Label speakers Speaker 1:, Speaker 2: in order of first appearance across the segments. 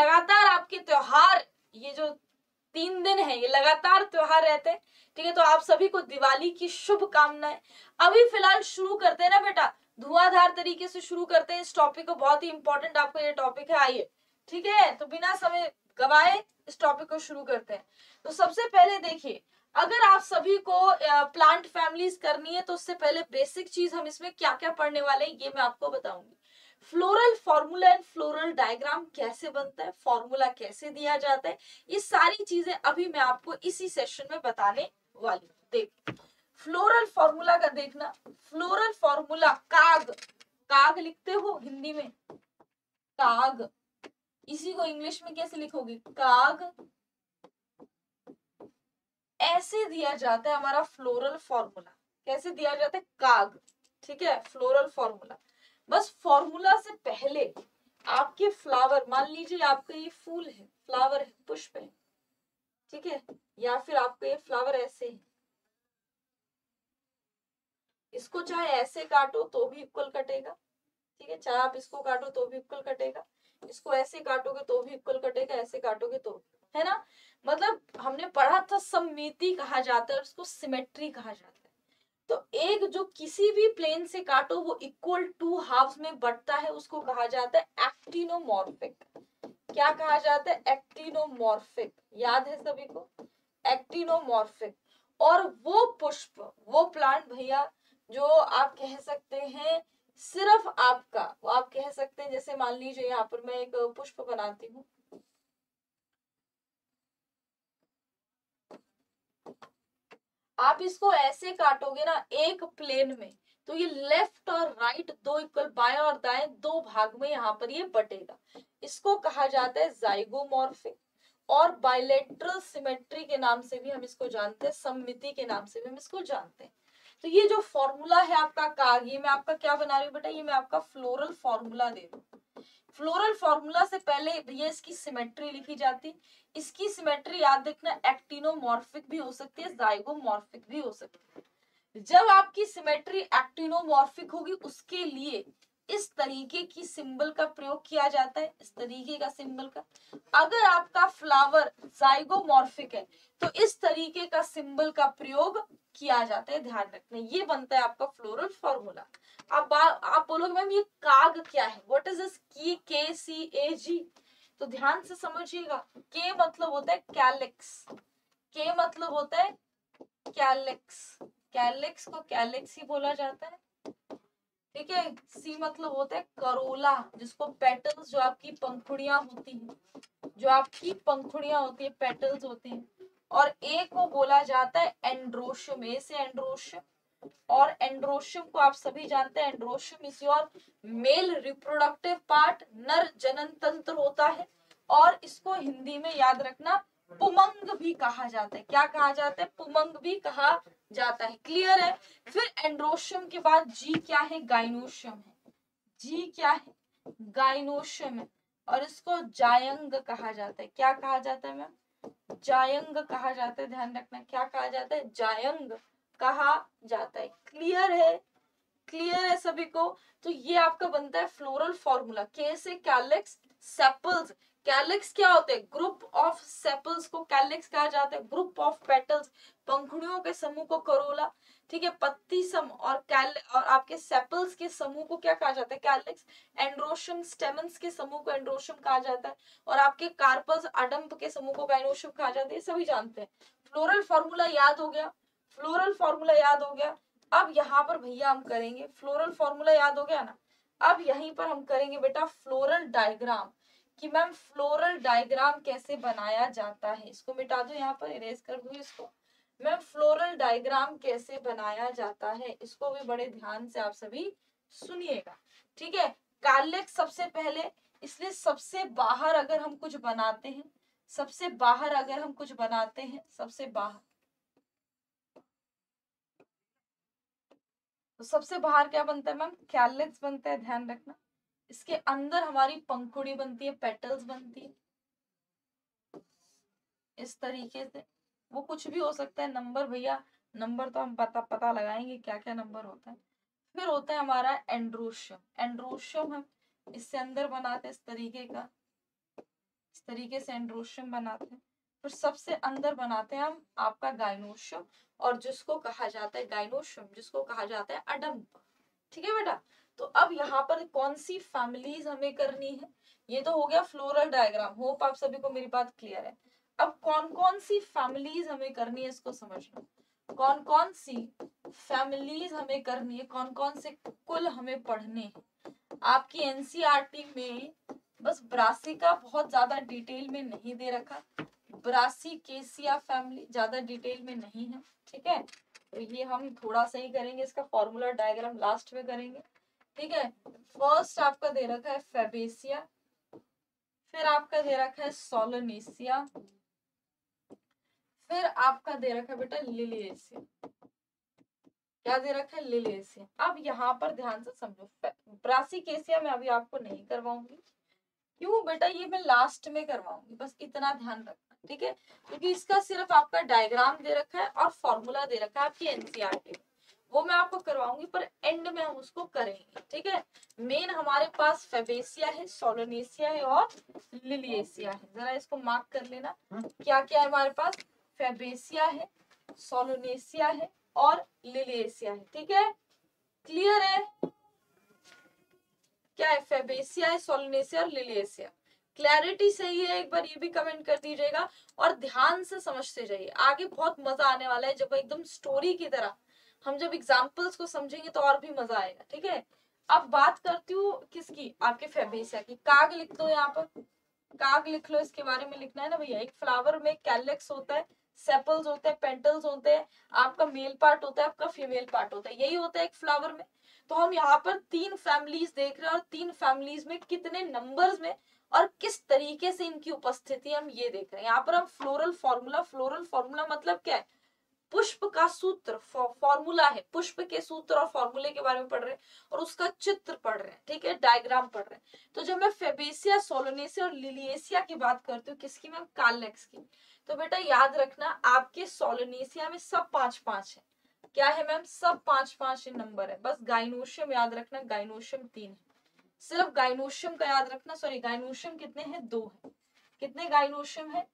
Speaker 1: लगातार आपके त्योहार, ये जो तीन दिन है, ये लगातार त्योहार रहते हैं। ठीक है तो आप सभी को दिवाली की शुभकामनाएँ। अभी फ़िलहाल शुरू करते हैं ना बेटा, धुआंधार तरीके से शुरू करते हैं। इस टॉपिक को बहुत ही इंपॉर्टेंट आपको ये टॉपिक है, आइए। ठीक है तो बिना समय गवाए इस टॉपिक को शुरू करते हैं। तो सबसे पहले देखिए, अगर आप सभी को प्लांट फैमिलीज़ करनी है तो उससे पहले बेसिक चीज़ हम इसमें क्या क्या पढ़ने वाले हैं, ये मैं आपको बताऊँगी। Floral formula and floral diagram कैसे बनता है फॉर्मूला कैसे दिया जाता है, ये सारी चीज़ें अभी मैं आपको इसी सेशन में बताने वाली हूँ। देख फ्लोरल फॉर्मूला का देखना फ्लोरल फॉर्मूला काग काग लिखते हो हिंदी में? काग। इसी को इंग्लिश में कैसे लिखोगे? काग। ऐसे दिया जाता है हमारा फ्लोरल फॉर्मूला कैसे दिया जाता है? काग। ठीक है? फ्लोरल फॉर्मूला बस फॉर्मूला से पहले आपके फ्लावर मान लीजिए आपका ये फूल है फ्लावर है, पुष्प है, ठीक है? या फिर आपका ये फ्लावर ऐसे है। इसको चाहे ऐसे काटो तो भी इक्वल कटेगा, ठीक है? चाहे आप इसको काटो तो भी इक्वल कटेगा, इसको ऐसे काटोगे तो भी इक्वल कटेगा, ऐसे काटोगे तो है ना? मतलब हमने पढ़ा था समिति कहा जाता है उसको सिमेट्री कहा जाता है। तो एक जो किसी भी प्लेन से काटो, वो इक्वल टू हाफ़ में बढ़ता है, उसको कहा जाता है एक्टिनोमॉर्फिक क्या कहा जाता है? एक्टिनोमॉर्फिक याद है सभी को? एक्टिनोमॉर्फिक और वो पुष्प, वो प्लांट भैया, जो आप कह सकते हैं, सिर्फ़ आपका, वो आप कह सकते हैं, जैसे मान लीजिए यहाँ पर मैं एक पुष्प बनाती हूँ। आप इसको ऐसे काटोगे ना एक प्लेन में तो ये लेफ़्ट और राइट दो इक्वल बाएँ और दाएँ दो भाग में यहाँ पर ये बटेगा। इसको कहा जाता है जाइगोमॉर्फिक और बाइलेट्रल सिमेट्री के नाम से भी हम इसको जानते हैं, सम्मिति के नाम से भी हम इसको जानते हैं। तो ये जो फॉर्मूला है आपका काग ये मैं आपका क्या बना रही हूँ बेटा? ये मैं आपका फ्लोरल फॉर्मूला दे दू फ्लोरल फॉर्मूला से पहले भैया इसकी सिमेट्री लिखी जाती। इसकी सिमेट्री याद रखना एक्टिनोमॉर्फिक भी हो सकती है जाइगोमॉर्फिक भी हो सकती है। जब आपकी सिमेट्री एक्टिनोमॉर्फिक होगी, उसके लिए इस तरीके की सिंबल का प्रयोग किया जाता है, इस तरीके का सिंबल का। अगर आपका फ्लावर जाइगोमॉर्फिक है तो इस तरीके का सिंबल का प्रयोग किया जाता है, ध्यान रखना। ये बनता है आपका फ्लोरल फॉर्मूला अब आप बोलोगे, मैम, ये काग क्या है? व्हाट इज़ की के सी ए जी तो ध्यान से समझिएगा। के मतलब होता है कैलिक्स के मतलब होता है कैलिक्स कैलिक्स को कैलिक्स ही बोला जाता है। ठीक है? सी मतलब होता है करोला, जिसको पेटल्स जो आपकी पंखुड़ियाँ होती हैं। जो आपकी पंखुड़ियाँ होती है पेटल्स होती हैं। और ए को बोला जाता है एंड्रोशियम ए से एंड्रोशियम और एंड्रोशियम को आप सभी जानते हैं androecium is your male reproductive part नर जनन तंत्र होता है, और इसको हिंदी में याद रखना पुमंग भी कहा जाता है। क्या कहा जाता है? पुमंग भी कहा जाता है। क्लियर है? फिर एंड्रोशियम के बाद जी क्या है? गाइनोशियम है। जी क्या है? गाइनोशियम है। और इसको जायंग कहा जाता है। क्या कहा जाता है मैम? जायंग कहा जाता है, ध्यान रखना क्या कहा जाता है? जायंग कहा जाता है। क्लियर है? क्लियर है सभी को? तो ये आपका बनता है फ्लोरल फॉर्मूला कैसे कैलेक्स सेपल्स कैलिक्स क्या होते हैं? ग्रुप ऑफ़ सेपल्स को कैलिक्स कहा जाता है। ग्रुप ऑफ़ पेटल्स, पंखुड़ियों के समूह को करोला, ठीक है? पत्ती सम और कैल, और आपके सेपल्स के समूह को क्या कहा जाता है? कैलिक्स। एंड्रोशम स्टेमन्स के समूह को एंड्रोशम कहा जाता है। और आपके कार्पल्स अडम्प के समूह को गाइनोशम कहा जाता है। सभी जानते हैं। फ्लोरल फॉर्मूला याद हो गया। फ्लोरल फॉर्मूला याद हो गया। अब यहाँ पर भैया हम करेंगे। फ्लोरल फॉर्मूला याद हो गया ना? अब यहीं पर हम करेंगे बेटा फ्लोरल डायग्राम। कि मैम फ्लोरल डायग्राम कैसे बनाया जाता है? इसको मिटा दो, यहाँ पर इरेज कर दू इसको। मैम, फ्लोरल डायग्राम कैसे बनाया जाता है? इसको भी बड़े ध्यान से आप सभी सुनिएगा। ठीक है? कालेक सबसे पहले, इसलिए सबसे बाहर अगर हम कुछ बनाते हैं, सबसे बाहर अगर हम कुछ बनाते हैं, सबसे बाहर। तो सबसे बाहर क्या बनता है मैम? कैलेक्स बनता है, ध्यान रखना। इसके अंदर हमारी पंखुड़ी बनती है पेटल्स बनती है। इस तरीके से, वो कुछ भी हो सकता है नंबर भैया नंबर तो हम पता पता लगाएँगे क्या क्या नंबर होता है। फिर होता है हमारा एंड्रोशियम एंड्रोशियम हम इससे अंदर बनाते हैं इस तरीके का, इस तरीके से एंड्रोशियम बनाते हैं। फिर सबसे अंदर बनाते हैं हम आपका गाइनोशियम और जिसको कहा जाता है गाइनोशियम जिसको कहा जाता है अडम ठीक है बेटा? तो अब यहाँ पर कौन सी फैमिलीज़ हमें करनी है? ये तो हो गया फ्लोरल डायग्राम होप आप सभी को मेरी बात क्लियर है। अब कौन कौन सी फैमिलीज़ हमें करनी है इसको समझना। कौन कौन सी फैमिलीज़ हमें करनी है? कौन कौन से कुल हमें पढ़ने हैं? आपकी एनसीईआरटी e में बस ब्रासी का बहुत ज़्यादा डिटेल में नहीं दे रखा। ब्रासी केसिया फैमिली ज़्यादा डिटेल में नहीं है, ठीक है? तो ये हम थोड़ा सा ही करेंगे, इसका फॉर्मूला डायग्राम लास्ट में करेंगे। ठीक है? फ़र्स्ट आपका दे रखा है फेबेसिया फिर आपका दे रखा है सोलोनेसिया फिर आपका दे रखा है बेटा लिलिएसिया क्या दे रखा है? लिलिएसिया अब यहाँ पर ध्यान से समझो। ब्रासिकेसिया में अभी आपको नहीं करवाऊँगी। क्यों बेटा? ये मैं लास्ट में करवाऊँगी। बस इतना ध्यान रखना, ठीक है? क्योंकि इसका सिर्फ़ आपका डायग्राम दे रखा है और फॉर्मूला दे रखा है आपकी एनसीआरटी में वो मैं आपको करवाऊँगी पर एंड में हम उसको करेंगे ठीक है? मेन हमारे पास फेबेसिया है सोलोनेसिया है और लिलिएसिया है। जरा इसको मार्क कर लेना। क्या क्या है हमारे पास? फेबेसिया है सोलोनेसिया है और लिलिएसिया है ठीक है? क्लियर है? क्या है? फेबेसिया है सोलोनेसिया और लिलिएसिया क्लैरिटी सही है एक बार ये भी कमेंट कर दीजिएगा और ध्यान से समझते जाइए। आगे बहुत मज़ा आने वाला है जब एकदम स्टोरी की तरह हम जब एग्जाम्पल्स को समझेंगे तो और भी मज़ा आएगा, ठीक है? अब बात करती हूँ किसकी? आपके फेबेसिया की। काग लिख दो यहाँ पर। काग लिख लो, इसके बारे में लिखना है ना भैया? एक फ्लावर में कैलेक्स होता है सेपल्स होते हैं पेंटल्स होते हैं, आपका मेल पार्ट होता है, आपका फीमेल पार्ट होता है। यही होता है एक फ्लावर में। तो हम यहाँ पर तीन फैमिलीज़ देख रहे हैं और तीन फैमिलीज़ में कितने नंबर्स में और किस तरीके से इनकी उपस्थिति हम ये देख रहे हैं। यहाँ पर हम फ्लोरल फॉर्मूला फ्लोरल फॉर्मूला मतलब क्या है? पुष्प का सूत्र फॉर्मूला है। पुष्प के सूत्र और फॉर्मूले के बारे में पढ़ रहे हैं और उसका चित्र पढ़ रहे हैं, ठीक है? डायग्राम पढ़ रहे हैं। तो जब मैं फेबेसिया सोलोनेसिया और लिलिएसिया की बात करती हूँ, किसकी? मैम कालेक्स की। तो बेटा, याद रखना, आपके सोलोनेसिया में सब पाँच पाँच है। क्या है मैम? सब पाँच पाँच नंबर है। बस गाइनोशियम याद रखना गाइनोशियम तीन है। सिर्फ़ गाइनोशियम का याद रखना सॉरी गाइनोशियम कितने हैं? दो है। कितने गाइनोशियम है?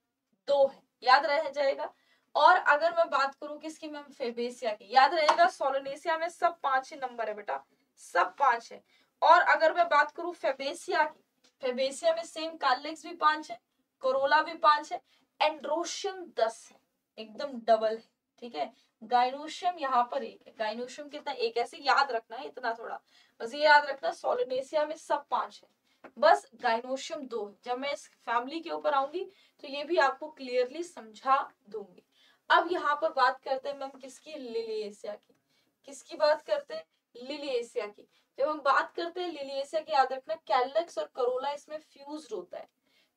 Speaker 1: दो है। याद रह जाएगा? और अगर मैं बात करूँ किसकी मैम फेबेसिया की, याद रहेगा सोलोनेसिया में सब पाँच ही नंबर है बेटा, सब पाँच है। और अगर मैं बात करूँ फेबेसिया की, फेबेसिया में सेम कार्लेक्स भी पाँच है कोरोला भी पाँच है एंड्रोशियम दस है, एकदम डबल है, ठीक है? गाइनोशियम यहाँ पर एक है गाइनोशियम कितना, एक ऐसे याद रखना है इतना थोड़ा, बस ये याद रखना, सोलोनेसिया में सब पाँच है। बस गाइनोशियम दो जब मैं इस फैमिली के ऊपर आऊँगी तो ये भी आपको क्लियरली समझा दूँगी। अब यहाँ पर बात करते हैं, मैम, किसकी? लिलिएसिया की। किसकी बात करते हैं? लिलिएसिया की। जब हम बात करते हैं लिलिएसिया की, याद रखना कैलेक्स और करोला इसमें फ्यूज होता है।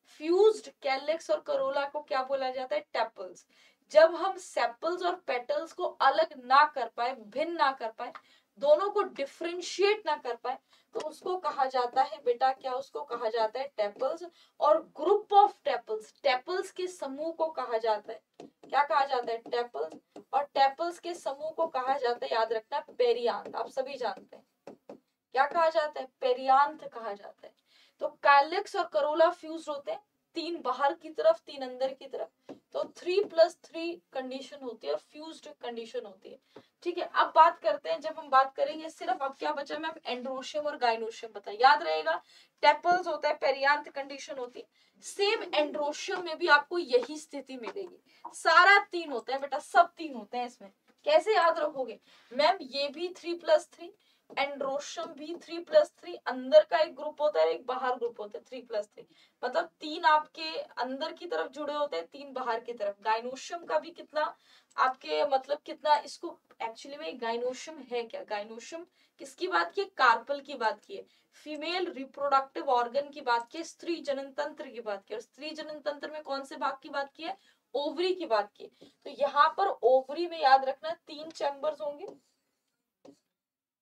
Speaker 1: फ्यूज्ड कैलेक्स और करोला को क्या बोला जाता है? टेपल्स। जब हम सेपल्स और पेटल्स को अलग ना कर पाए, भिन्न ना कर पाए दोनों को डिफ्रेंशिएट ना कर पाए तो उसको कहा जाता है, बेटा क्या उसको कहा जाता है? टेपल्स और ग्रुप ऑफ़ टेपल्स टेपल्स के समूह को कहा जाता है। क्या कहा जाता है? टेपल्स और टेपल्स के समूह को कहा जाता है, याद रखना पेरियांत आप सभी जानते हैं। क्या कहा जाता है? पेरियांत कहा जाता है। तो कैलिक्स और करोला फ्यूज होते हैं। तीन बाहर की तरफ़, तीन अंदर की तरफ़। तो थ्री प्लस थ्री कंडीशन होती है और फ्यूज्ड कंडीशन होती है। ठीक है, अब बात करते हैं, जब हम बात करेंगे सिर्फ़ अब क्या बचा मैम एंड्रोशियम और गाइनोशियम बता याद रहेगा टेपल्स होता है पेरियांत कंडीशन होती है। सेम एंड्रोशियम में भी आपको यही स्थिति मिलेगी। सारा तीन होता है, बेटा, सब तीन होते हैं इसमें। कैसे याद रखोगे? मैम, ये भी थ्री प्लस थ्री एंड्रोशम भी थ्री प्लस थ्री अंदर का एक ग्रुप होता है, एक बाहर ग्रुप होता है थ्री प्लस थ्री मतलब तीन आपके अंदर की तरफ़ जुड़े होते हैं, तीन बाहर की तरफ़. गाइनोशियम का भी कितना आपके मतलब कितना इसको एक्चुअली में गाइनोशियम है क्या? गाइनोशियम किसकी बात की कार्पल की बात की है. फीमेल रिप्रोडक्टिव ऑर्गन की बात की स्त्री जनन तंत्र की बात की और स्त्री जनन तंत्र में कौन से भाग की बात की है? ओवरी की बात की तो यहाँ पर ओवरी में याद रखना, तीन चैम्बर्स होंगे.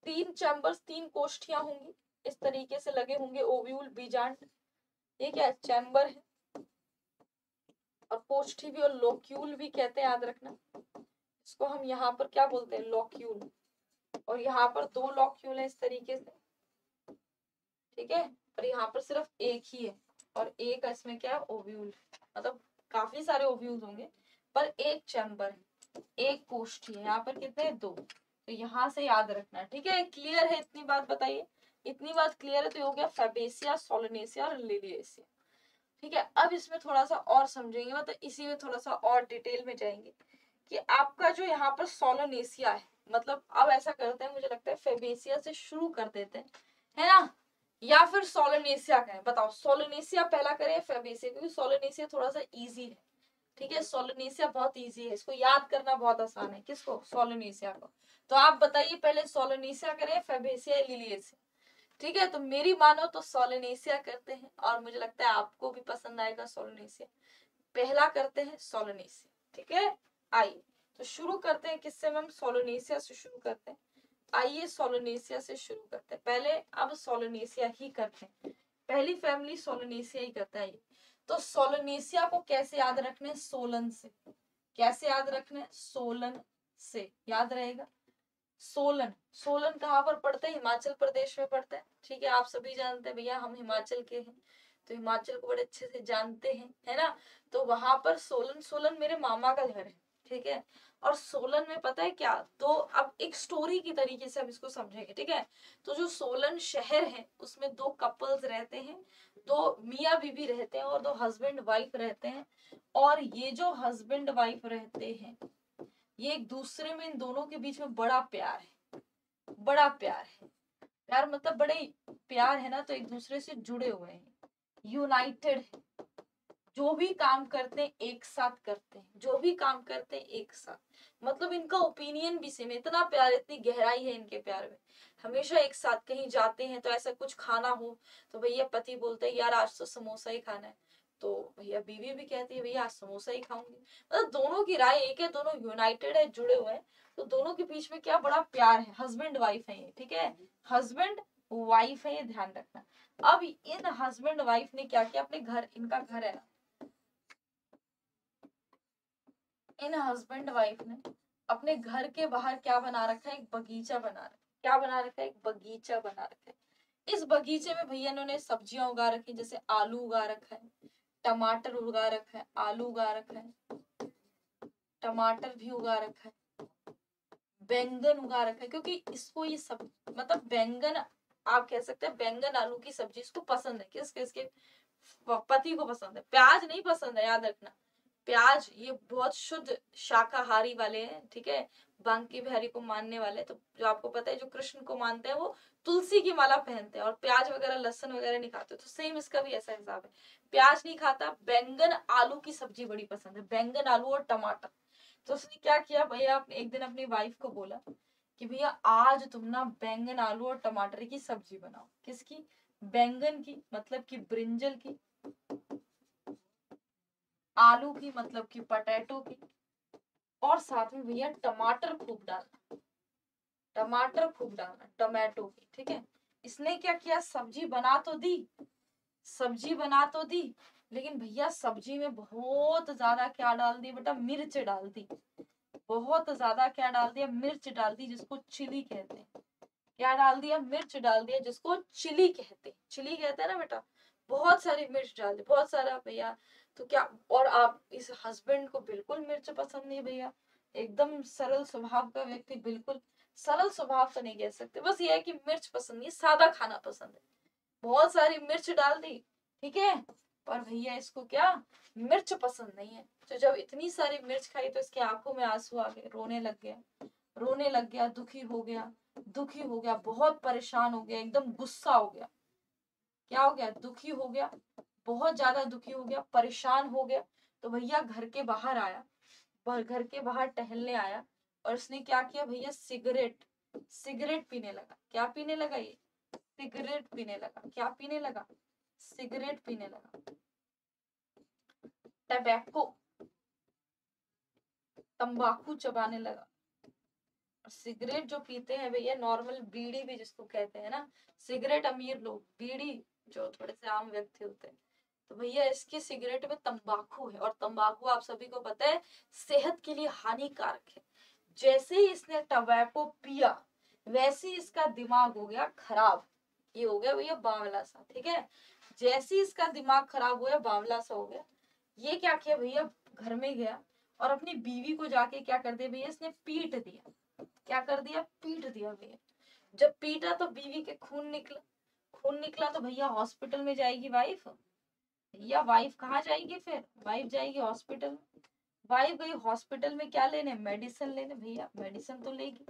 Speaker 1: तीन चैम्बर्स, तीन कोष्ठियाँ होंगी। इस तरीके से लगे होंगे ओव्यूल, बीजांड। ये क्या चैम्बर है। और कोष्ठी भी और लोक्यूल भी कहते हैं, याद रखना। इसको हम यहाँ पर क्या बोलते हैं? लॉक्यूल। और यहाँ पर दो लॉक्यूल है इस तरीके से। ठीक है? और यहाँ पर सिर्फ़ एक ही है। और एक इसमें क्या है? ओव्यूल। मतलब काफ़ी सारे ओव्यूल होंगे। पर एक चैम्बर है। एक कोष्ठी है। यहाँ पर कितने दो। तो यहाँ से याद रखना है ठीक है? क्लियर है इतनी बात बताइए। इतनी बात क्लियर है तो हो गया फेबेसिया सोलोनेसिया और लिलियसिया ठीक है? अब इसमें थोड़ा सा और समझेंगे मतलब इसी में थोड़ा सा और डिटेल में जाएँगे कि आपका जो यहाँ पर सोलोनेसिया है मतलब अब ऐसा करते हैं, मुझे लगता है फेबेसिया से शुरू कर देते हैं, है ना? या फिर सोलोनेसिया करें बताओ सोलोनेसिया पहला करें फेबेसिया क्योंकि सोलोनेसिया थोड़ा सा इजी है। ठीक है? सोलोनेसिया बहुत इजी है। इसको याद करना बहुत आसान है। किसको? सोलोनेसिया को। तो आप बताइए, पहले सोलोनेसिया करें, फेबेसिया लिलियसिया ठीक है? तो मेरी मानो तो सोलोनेसिया करते हैं और मुझे लगता है आपको भी पसंद आएगा सोलोनेसिया। पहला करते हैं सोलोनेसिया। ठीक है? आइए। तो शुरू करते हैं किससे मैम? सोलोनेसिया से शुरू करते हैं। आइए सोलोनेसिया से शुरू करते हैं। पहले अब सोलोनेसिया ही करते हैं। पहली फैमिली सोलोनेसिया ही करता है। तो सोलोनेसिया को कैसे याद रखने सोलन से। कैसे याद रखने सोलन से। याद रहेगा? सोलन। सोलन कहाँ पर पड़ता है? हिमाचल प्रदेश में पड़ता है। ठीक है, आप सभी जानते हैं भैया, हम हिमाचल के हैं। तो हिमाचल को बड़े अच्छे से जानते हैं, है ना? तो वहाँ पर सोलन सोलन मेरे मामा का घर है। ठीक है? और सोलन में पता है क्या? तो अब एक स्टोरी की तरीके से हम इसको समझेंगे। ठीक है? तो जो सोलन शहर है, उसमें दो कपल्स रहते हैं। दो मियाँ बीबी रहते हैं और दो हस्बैंड वाइफ रहते हैं और ये जो हस्बैंड वाइफ रहते हैं, ये एक दूसरे में इन दोनों के बीच में बड़ा प्यार है, बड़ा प्यार है। प्यार मतलब बड़े प्यार है ना तो एक दूसरे से जुड़े हुए हैं यूनाइटेड है। जो भी काम करते हैं, एक साथ करते हैं, जो भी काम करते हैं, एक साथ। मतलब इनका ओपिनियन भी सेम इतना प्यार, इतनी गहराई है इनके प्यार में। हमेशा एक साथ कहीं जाते हैं तो ऐसा कुछ खाना हो तो भैया पति बोलते हैं, यार, आज तो समोसा ही खाना है। तो भैया बीवी भी कहती है, भैया, आज समोसा ही खाऊँगी। मतलब दोनों की राय एक है, दोनों यूनाइटेड है, जुड़े हुए हैं। तो दोनों के बीच में क्या बड़ा प्यार है। हस्बैंड वाइफ है ये, ठीक है? हस्बैंड वाइफ है ये, ध्यान रखना। अब इन हस्बैंड वाइफ ने क्या किया? अपने घर, इनका घर है ना। इन हस्बैंड वाइफ ने अपने घर के बाहर क्या बना रखा है? एक बगीचा बना रखा क्या बना रखा है? एक बगीचा बना रखा है। इस बगीचे में भैया इन्होंने सब्ज़ियाँ उगा रखी जैसे आलू उगा रखा है, टमाटर उगा रखा है, आलू उगा रखा है, टमाटर भी उगा रखा है, बैंगन उगा रखा है, क्योंकि इसको ये सब मतलब बैंगन, आप कह सकते हैं बैंगन, आलू की सब्ज़ी इसको पसंद है किस किसके पति को पसंद है, प्याज नहीं पसंद है, याद रखना। प्याज, ये बहुत शुद्ध शाकाहारी वाले हैं, ठीक है? बांकी बिहारी को मानने वाले तो जो आपको पता है, जो कृष्ण को मानते हैं, वो तुलसी की माला पहनते हैं और प्याज वगैरह, लहसन वगैरह नहीं खाते तो सेम इसका भी ऐसा हिसाब है। प्याज नहीं खाता, बैंगन आलू की सब्ज़ी बड़ी पसंद है, बैंगन आलू और टमाटर। तो उसने क्या किया, भैया एक दिन अपनी वाइफ को बोला कि भैया, आज तुम ना बैंगन आलू और टमाटर की सब्ज़ी बनाओ। किसकी? बैंगन की मतलब कि ब्रिंजल की। आलू की मतलब कि पटेटो की और साथ में भैया टमाटर खूब डालना। टमाटर खूब डालना, टमाटो की ठीक है? इसने क्या किया? सब्ज़ी बना तो दी, सब्ज़ी बना तो दी, लेकिन भैया सब्ज़ी में बहुत ज़्यादा क्या डाल दी बेटा? मिर्च डाल दी। बहुत ज़्यादा क्या डाल दिया? मिर्च डाल दी, जिसको चिली कहते हैं। क्या डाल दिया? मिर्च डाल दिया, जिसको चिली कहते हैं। चिली कहते हैं ना बेटा? बहुत सारी मिर्च डाल दी, बहुत सारा भैया तो क्या, और आप इस हस्बैंड को बिल्कुल मिर्च पसंद नहीं भैया? एकदम सरल स्वभाव का व्यक्ति, बिल्कुल सरल स्वभाव तो नहीं कह सकते। बस ये है कि मिर्च पसंद नहीं, सादा खाना पसंद है। बहुत सारी मिर्च डाल दी, ठीक है? पर भैया इसको क्या, मिर्च पसंद नहीं है। तो जब इतनी सारी मिर्च खाई तो इसके आँखों में आँसू आ गए, रोने लग गया। रोने लग गया, दुखी हो गया, दुखी हो गया, बहुत परेशान हो गया, एकदम गुस्सा हो गया। क्या हो गया? दुखी हो गया। बहुत ज़्यादा दुखी हो गया, परेशान हो गया तो भैया घर के बाहर आया घर के बाहर टहलने आया और उसने क्या किया भैया? सिगरेट सिगरेट पीने लगा। क्या पीने लगा ये? सिगरेट पीने लगा। क्या पीने लगा? सिगरेट पीने लगा। टबैको। तंबाकू चबाने लगा। सिगरेट जो पीते हैं भैया, नॉर्मल बीड़ी भी जिसको कहते हैं ना, सिगरेट अमीर लोग, बीड़ी जो थोड़े से आम व्यक्ति होते हैं। तो भैया, इसकी सिगरेट में तंबाकू है और तंबाकू आप सभी को पता है, सेहत के लिए हानिकारक है। जैसे ही इसने टबैको पिया, वैसे ही इसका दिमाग हो गया खराब। ये हो गया भैया बावला सा, ठीक है? जैसे ही इसका दिमाग खराब हुआ, बावला सा हो गया। ये क्या किया भैया? घर में गया और अपनी बीवी को जाके क्या कर दिया भैया? इसने पीट दिया। क्या कर दिया? पीट दिया भैया। जब पीटा तो बीवी के खून निकला। खून निकला तो भैया हॉस्पिटल में जाएगी वाइफ। भैया वाइफ कहाँ जाएगी फिर? वाइफ जाएगी हॉस्पिटल वाइफ गई हॉस्पिटल में क्या लेने? मेडिसिन लेने। भैया मेडिसिन तो लेगी।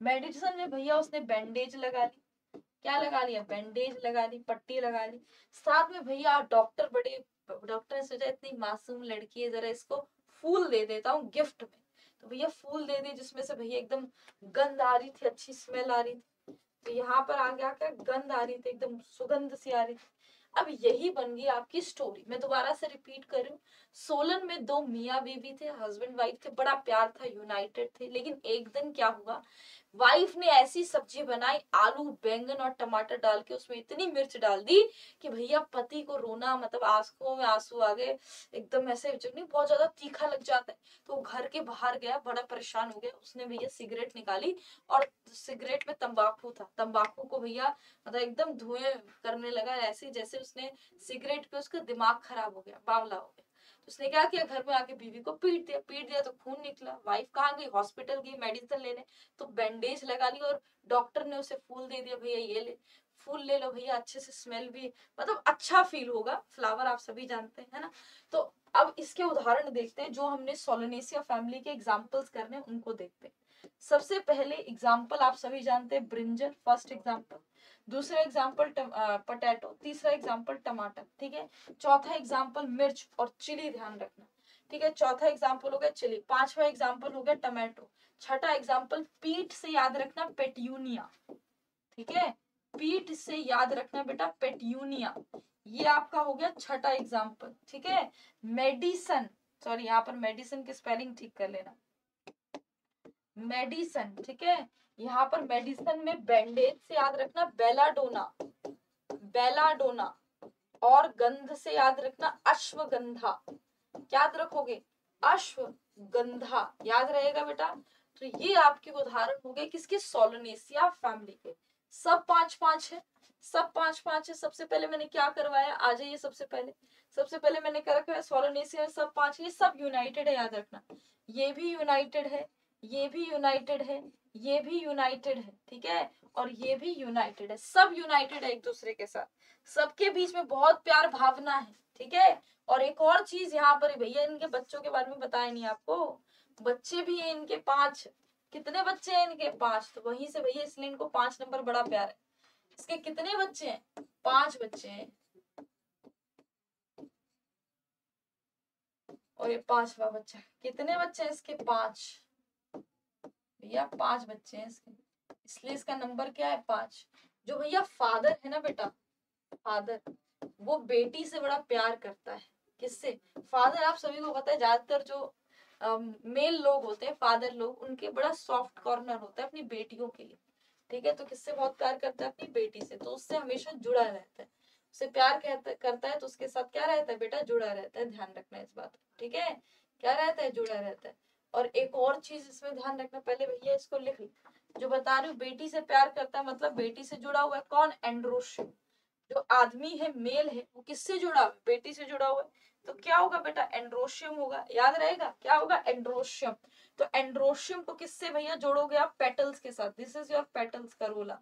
Speaker 1: मेडिसिन में भैया उसने बैंडेज लगा ली। क्या लगा लिया? बैंडेज लगा ली, पट्टी लगा ली। साथ में भैया डॉक्टर बड़े डॉक्टर ने सोचा इतनी मासूम लड़की है, जरा इसको फूल दे देता हूँ गिफ्ट में। तो भैया फूल दे दिए जिसमें से भैया एकदम गंध आ रही थी, अच्छी स्मेल आ रही थी। तो यहाँ पर आ गया क्या गंध आ रही थी, एकदम सुगंध सी आ रही थी। अब यही बन गई आपकी स्टोरी मैं दोबारा से रिपीट कर रही हूँ, सोलन में दो मियाँ बीवी थे हस्बैंड वाइफ थे, बड़ा प्यार था यूनाइटेड थे। लेकिन एक दिन क्या हुआ? वाइफ ने ऐसी सब्ज़ी बनाई, आलू, बैंगन और टमाटर डाल के उसमें इतनी मिर्च डाल दी कि भैया पति को रोना मतलब आँखों में आँसू आ गए, एकदम ऐसे नहीं, बहुत ज़्यादा तीखा लग जाता है। तो घर के बाहर गया, बड़ा परेशान हो गया, उसने भैया सिगरेट निकाली और सिगरेट में तंबाकू था। तंबाकू को भैया मतलब एकदम धुएँ करने लगा, ऐसे जैसे उसने सिगरेट पे उसका दिमाग खराब हो गया, बावला हो गया। उसने क्या किया? घर में आके बीवी को पीट दिया पीट दिया तो खून निकला। वाइफ कहाँ गई? हॉस्पिटल गई मेडिसिन लेने। तो बैंडेज लगा ली और डॉक्टर ने उसे फूल दे दिया, भैया, ये ले, फूल ले लो भैया, अच्छे से स्मेल भी मतलब अच्छा फील होगा। फ्लावर आप सभी जानते हैं ना? तो अब इसके उदाहरण देखते हैं, जो हमने सोलोनेसिया फैमिली के एग्जाम्पल्स करने उनको देखते हैं। सबसे पहले एग्ज़ाम्पल आप सभी जानते हैं ब्रिंजल फ़र्स्ट एग्ज़ाम्पल दूसरा एग्ज़ाम्पल पटेटो तीसरा एग्ज़ाम्पल टमाटर, ठीक है? चौथा एग्ज़ाम्पल मिर्च और चिली ध्यान रखना, ठीक है? चौथा एग्ज़ाम्पल हो गया चिली पांचवा एग्ज़ाम्पल हो गया टमाटो छठा एग्ज़ाम्पल पीठ से याद रखना पेट्यूनिया ठीक है? पीठ से याद रखना बेटा पेट्यूनिया ये आपका हो गया छठा एग्ज़ाम्पल ठीक है? मेडिसन सॉरी यहाँ पर मेडिसन की स्पेलिंग ठीक कर लेना मेडिसन ठीक है? यहाँ पर मेडिसिन में बैंडेज से याद रखना बेलाडोना बेलाडोना और गंध से याद रखना, अश्वगंधा। याद रखोगे? अश्वगंधा। याद रहेगा बेटा? तो ये आपके उदाहरण हो गए किसके? सोलोनेसिया फैमिली के। सब पाँच पाँच है। सब पाँच पाँच है। सबसे पहले मैंने क्या करवाया? आ जाइए सबसे पहले। सबसे पहले मैंने क्या रखा है? सोलोनेसिया सब पाँच ये सब यूनाइटेड है, याद रखना। ये भी यूनाइटेड है। ये भी यूनाइटेड है, ये भी यूनाइटेड है, ठीक है? और ये भी यूनाइटेड है। सब यूनाइटेड है एक दूसरे के साथ। सबके बीच में बहुत प्यार भावना है, ठीक है? और एक और चीज़ यहाँ पर भैया, इनके बच्चों के बारे में बताया नहीं आपको। बच्चे भी है इनके पाँच। कितने बच्चे हैं इनके? पाँच। तो वहीं से भैया, इसलिए इनको पाँच नंबर बड़ा प्यार है। इसके कितने बच्चे हैं? पाँच बच्चे हैं। और ये पांचवा बच्चा कितने बच्चे हैं इसके? पाँच। भैया पाँच बच्चे हैं इसके। इसलिए इसका नंबर क्या है पाँच? जो भैया फादर है ना बेटा फादर वो बेटी से बड़ा प्यार करता है। किससे? फादर आप सभी को पता है ज़्यादातर जो मेल uh, लोग होते हैं फादर लोग उनके बड़ा सॉफ्ट कॉर्नर होता है अपनी बेटियों के लिए। ठीक है तो किससे बहुत प्यार करता है? अपनी बेटी से। तो उससे हमेशा जुड़ा रहता है। उससे प्यार करता है तो उसके साथ क्या रहता है बेटा? जुड़ा रहता है। ध्यान रखना इस बात ठीक है? क्या रहता है? जुड़ा रहता है। और एक और चीज़ इसमें ध्यान रखना, पहले भैया इसको लिख जो बता रही हूँ, बेटी से प्यार करता है मतलब बेटी से जुड़ा हुआ है, कौन? एंड्रोशियम जो आदमी है, मेल है, वो किससे जुड़ा हुआ बेटी से जुड़ा हुआ है। तो क्या होगा बेटा? एंड्रोशियम होगा। याद रहेगा? क्या होगा? एंड्रोशियम। तो एंड्रोशियम को किससे भैया जोड़ोगे आप? पेटल्स के साथ। This is your petals corolla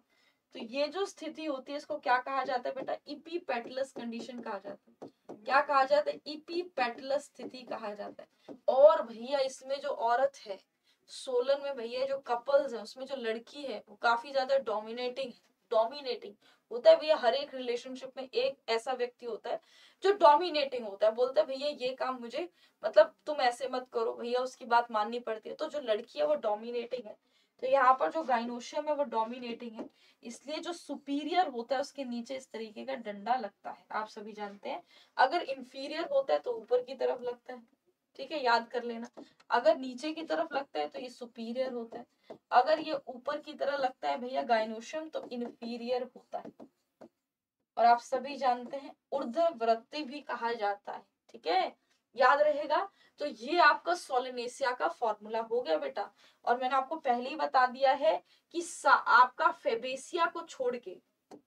Speaker 1: तो ये जो स्थिति होती है, इसको क्या कहा जाता है बेटा? इपी पेटलस कंडीशन कहा जाता है। क्या कहा जाता है? इपी पेटलस स्थिति कहा जाता है। और भैया इसमें जो औरत है, सोलन में भैया जो कपल्स है, उसमें जो लड़की है, वो काफ़ी ज़्यादा डोमिनेटिंग डोमिनेटिंग होता है भैया हर एक रिलेशनशिप में एक ऐसा व्यक्ति होता है जो डोमिनेटिंग होता है, बोलता है, भैया ये काम मुझे मतलब तुम ऐसे मत करो, भैया उसकी बात माननी पड़ती है। तो जो लड़की है, वो डोमिनेटिंग है। तो यहाँ पर जो गाइनोशियम है, वो डोमिनेटिंग है। इसलिए जो सुपीरियर होता है, उसके नीचे इस तरीके का डंडा लगता है, आप सभी जानते हैं। अगर इंफीरियर होता है तो ऊपर की तरफ़ लगता है। ठीक है, याद कर लेना। अगर नीचे की तरफ़ लगता है तो ये सुपीरियर होता है। अगर ये ऊपर की तरह लगता है भैया गाइनोशियम तो इन्फीरियर होता है। और आप सभी जानते हैं, ऊर्ध्ववृत्ति भी कहा जाता है, ठीक है? याद रहेगा? तो ये आपका सोलिनेसिया का फॉर्मूला हो गया बेटा। और मैंने आपको पहले ही बता दिया है कि आपका फेबेसिया को छोड़ के,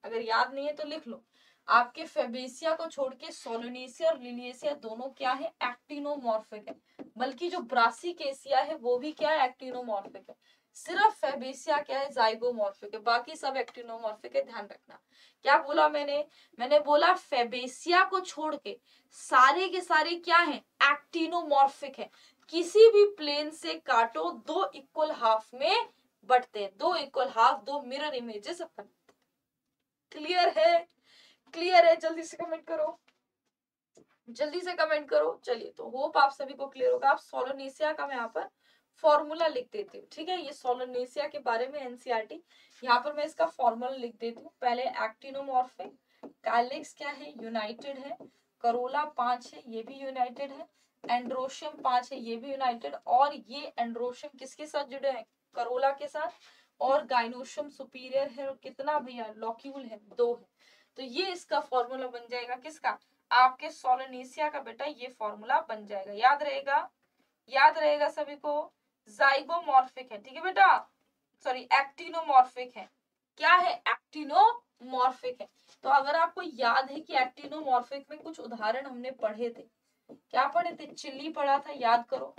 Speaker 1: अगर याद नहीं है तो लिख लो। आपके फेबेसिया को छोड़ के सोलोनेसिया और लिलियसिया दोनों क्या है? एक्टिनोमॉर्फिक है। बल्कि जो ब्रासिकेसिया है, वो भी क्या है? एक्टिनोमॉर्फिक है। सिर्फ़ फेबेसिया क्या है? जाइगोमॉर्फिक है। बाकी सब एक्टिनोमॉर्फिक है, ध्यान रखना। क्या बोला मैंने? मैंने बोला फेबेसिया को छोड़ के सारे के सारे क्या है? एक्टिनोमॉर्फिक है। किसी भी प्लेन से काटो, दो इक्वल हाफ़ में बटते हैं। दो इक्वल हाफ़, दो मिरर इमेजेस अपन। क्लियर है? क्लियर है, जल्दी से कमेंट करो। जल्दी से कमेंट करो। चलिए तो होप आप सभी को क्लियर होगा। आप सोलोनेसिया का मैं यहाँ पर फॉर्मूला लिख देती हूँ, ठीक है? ये सोलोनेसिया के बारे में एनसीआरटी e यहाँ पर मैं इसका फॉर्मूला लिख देती हूँ। पहले एक्टिनोमॉर्फिक कैलिक्स क्या है? यूनाइटेड है। करोला पाँच है, ये भी यूनाइटेड है। एंड्रोशियम पाँच है, ये भी यूनाइटेड और ये एंड्रोशियम किसके साथ जुड़े हैं? करोला के साथ। और गाइनोशियम सुपीरियर है और कितना भैया? लॉक्यूल है, दो है। तो ये इसका फॉर्मूला बन जाएगा किसका? आपके सोलोनेसिया का बेटा ये फॉर्मूला बन जाएगा। याद रहेगा? याद रहेगा सभी को? जाइगोमॉर्फिक है, ठीक है बेटा? सॉरी एक्टिनोमॉर्फिक है। क्या है? एक्टिनोमॉर्फिक है। तो अगर आपको याद है कि एक्टिनोमॉर्फिक में कुछ उदाहरण हमने पढ़े थे, क्या पढ़े थे? चिल्ली पढ़ा था, याद करो।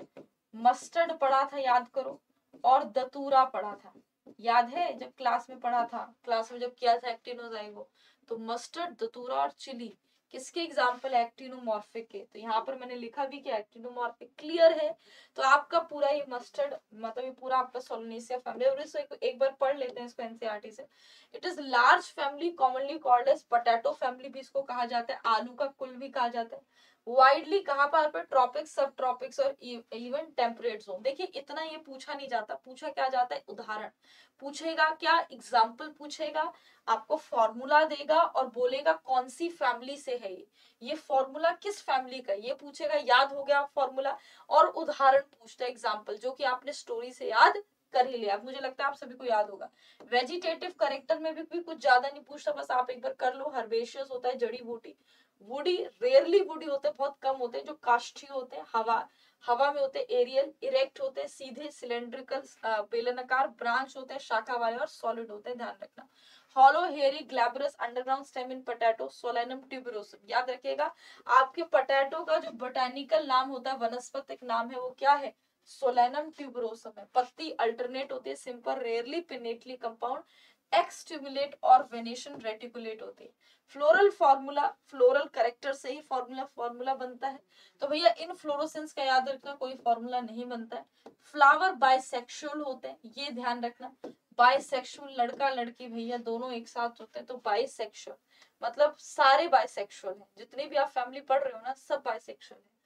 Speaker 1: मस्टर्ड पढ़ा था, याद करो। और दतूरा पढ़ा था। याद है जब क्लास में पढ़ा था? क्लास में जब किया था एक्टिनोजाइगो तो मस्टर्ड दतूरा और चिली किसके एग्ज़ाम्पल एक्टिनोमॉर्फिक के। तो यहाँ पर मैंने लिखा भी कि एक्टिनोमॉर्फिक क्लियर है। तो आपका पूरा ये मस्टर्ड मतलब ये पूरा आपका सोलोनेसिया फैमिली और इसको एक, एक बार पढ़ लेते हैं इसको एनसीईआरटी से। It is large family commonly called as potato family भी इसको कहा जाता है। आलू का कुल भी कहा जाता है। वाइडली कहाँ पर? पे ट्रॉपिक्स सब ट्रॉपिक्स और इवन टेम्परेट जोन देखिए इतना ये पूछा नहीं जाता। पूछा क्या जाता है? उदाहरण। पूछेगा क्या? एग्ज़ाम्पल पूछेगा आपको फॉर्मूला देगा और बोलेगा कौन सी फैमिली से है ये? ये फॉर्मूला किस फैमिली का ये पूछेगा याद हो गया फॉर्मूला और उदाहरण पूछता है एग्ज़ाम्पल जो कि आपने स्टोरी से याद कर ही लिया। मुझे लगता है आप सभी को याद होगा। वेजिटेटिव करेक्टर में भी, भी कुछ ज़्यादा नहीं पूछता बस आप एक बार कर लो। हर्बेशियस होता है जड़ी बूटी। वुडी रेयरली वुडी होते, बहुत कम होते हैं, जो काष्ठी होते हैं, हवा हवा में होते एरियल इरेक्ट होते सीधे सिलेंड्रिकल बेलनाकार ब्रांच होते हैं, शाखा वाले और सॉलिड होते हैं, ध्यान रखना। Hollow hairy glabrous underground stem in potato solanum tuberosum याद रखिएगा, आपके पटेटो का जो बोटेनिकल नाम होता है वनस्पतिक नाम है, वो क्या है? सोलेनम ट्यूबरोसम है। पत्ती अल्टरनेट होती है simple rarely pinnately compound exstipulate और वेनेशन रेटिकुलेट होती है। फ्लोरल फॉर्मूला फ्लोरल करेक्टर से ही फॉर्मूला फॉर्मूला बनता है। तो भैया, इन फ्लोरोसेंस का याद रखना, कोई फॉर्मूला नहीं बनता है। फ्लावर बाइसेक्सुअल होते हैं, ये ध्यान रखना। बाइसेक्सुअल लड़का, लड़की, भैया, दोनों एक साथ होते हैं तो बाइसेक्सुअल मतलब सारे बाइसेक्सुअल हैं। जितने भी आप फैमिली पढ़ रहे हो ना, सब बाइसेक्सुअल है।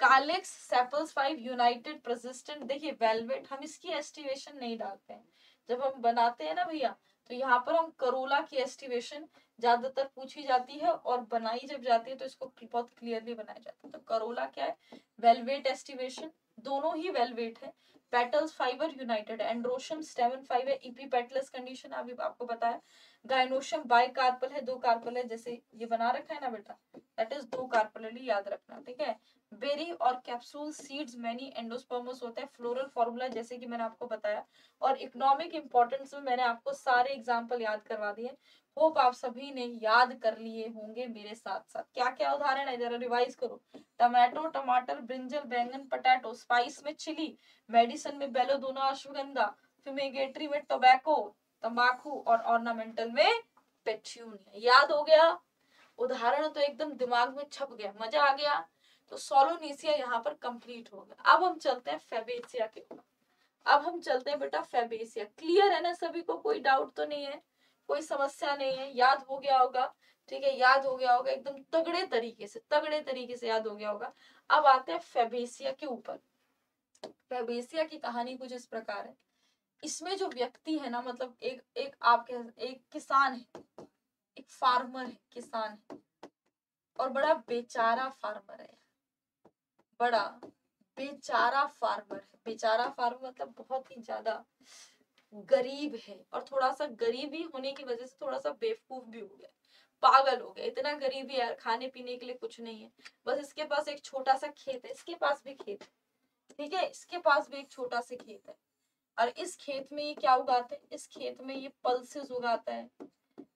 Speaker 1: Calyx sepals five united persistent देखिए वेलवेट हम इसकी एस्टिवेशन नहीं डालते हैं। जब हम बनाते हैं ना भैया तो यहाँ पर हम करोला की एस्टिवेशन ज़्यादातर पूछी जाती है और बनाई जब जाती है तो इसको बहुत क्लियरली बनाया जाता है। तो करोला क्या है? वेलवेट एस्टिवेशन दोनों ही वेलवेट है। Petals fibre united androecium stamen five है इपी पेटलस कंडीशन अभी आपको बताया। गाइनोशम बाई कार्पल है, दो कार्पल है, जैसे ये बना रखा है ना बेटा? दैट इज़ दो कार्पल याद रखना, ठीक है? बेरी और कैप्सूल सीड्स मैनी एंडोस्पर्मस होते हैं फ्लोरल फॉर्मूला जैसे कि मैंने आपको बताया। और इकोनॉमिक इंपॉर्टेंस में मैंने आपको सारे एग्ज़ाम्पल याद करवा दिए होप आप सभी ने याद कर लिए होंगे मेरे साथ साथ। क्या क्या उदाहरण है? जरा रिवाइज करो। टमाटो टमाटर ब्रिंजल बैंगन पटाटो स्पाइस में चिली मेडिसिन में बेलोदोना अश्वगंधा फ्यूमिगेटरी में टोबैको तंबाकू और ऑर्नामेंटल में पेट्यूनिया याद हो गया? उदाहरण तो एकदम दिमाग में छप गया, मज़ा आ गया। तो सोलोनीसिया यहाँ पर कंप्लीट हो गया। अब हम चलते हैं फेबेसिया के अब हम चलते हैं बेटा फेबेसिया क्लियर है ना सभी को? कोई डाउट तो नहीं है? कोई समस्या नहीं है? याद हो गया होगा। ठीक है, याद हो गया होगा। एकदम तगड़े तरीके से, तगड़े तरीके से याद हो गया होगा। अब आते हैं फेबेसिया के ऊपर। फेबेसिया की कहानी कुछ इस प्रकार है। इसमें जो व्यक्ति है ना मतलब एक एक आप एक किसान है, एक फार्मर है, किसान है, और बड़ा बेचारा फार्मर है। बड़ा बेचारा फार्मर है। बेचारा फार्मर मतलब बहुत ही ज़्यादा गरीब है, और थोड़ा सा गरीबी होने की वजह से थोड़ा सा बेवकूफ़ भी हो गया पागल हो गया इतना गरीब है यार खाने पीने के लिए कुछ नहीं है। बस इसके पास एक छोटा सा खेत है। इसके पास भी खेत है। ठीक है? इसके पास भी एक छोटा सा खेत है। और इस खेत में ये क्या उगाते हैं? इस खेत में ये पल्सेस उगाता है।